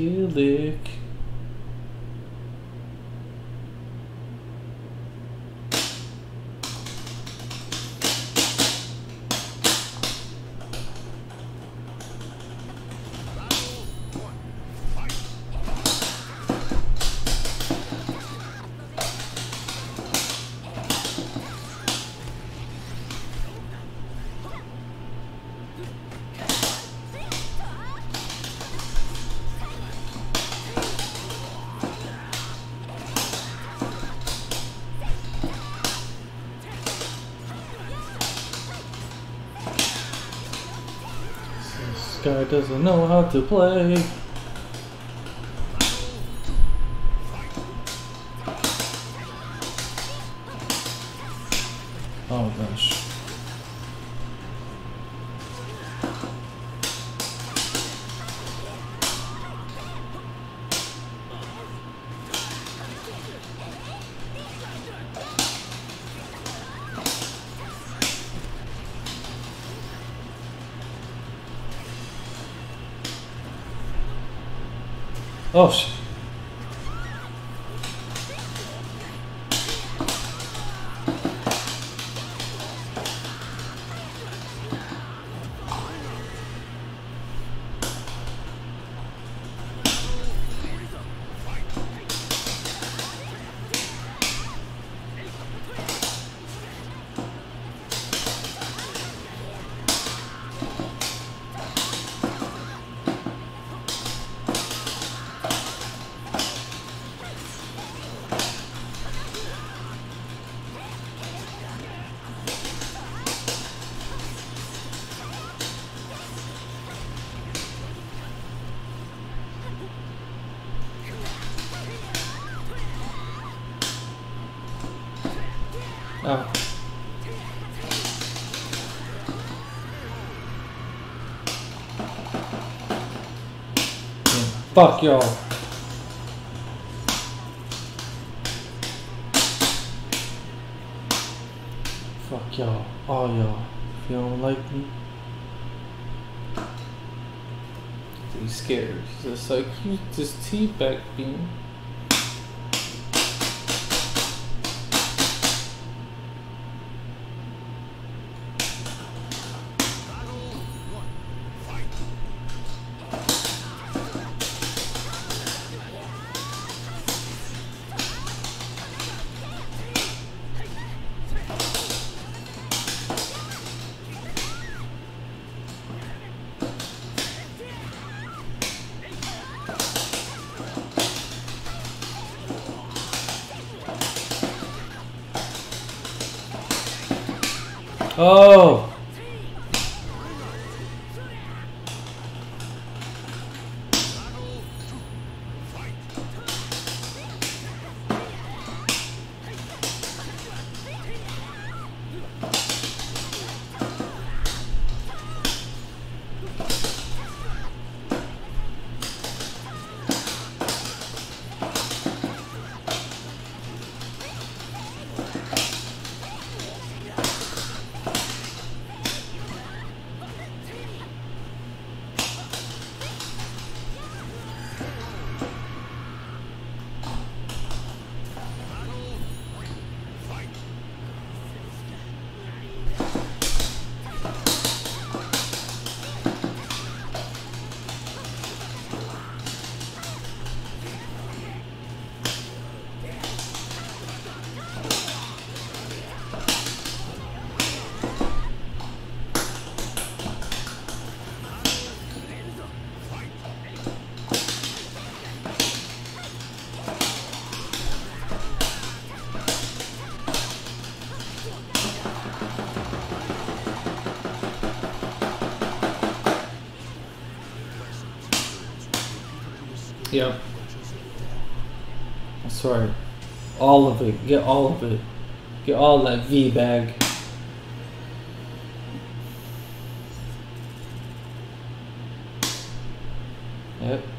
Kilik. Guy doesn't know how to play. Oh gosh. Oh Oh. Fuck y'all. Fuck y'all. All y'all. If you don't like me. He's scared. He's just like, you just teabag me. Oh! Yep. That's right. All of it. Get all of it. Get all that V bag. Yep.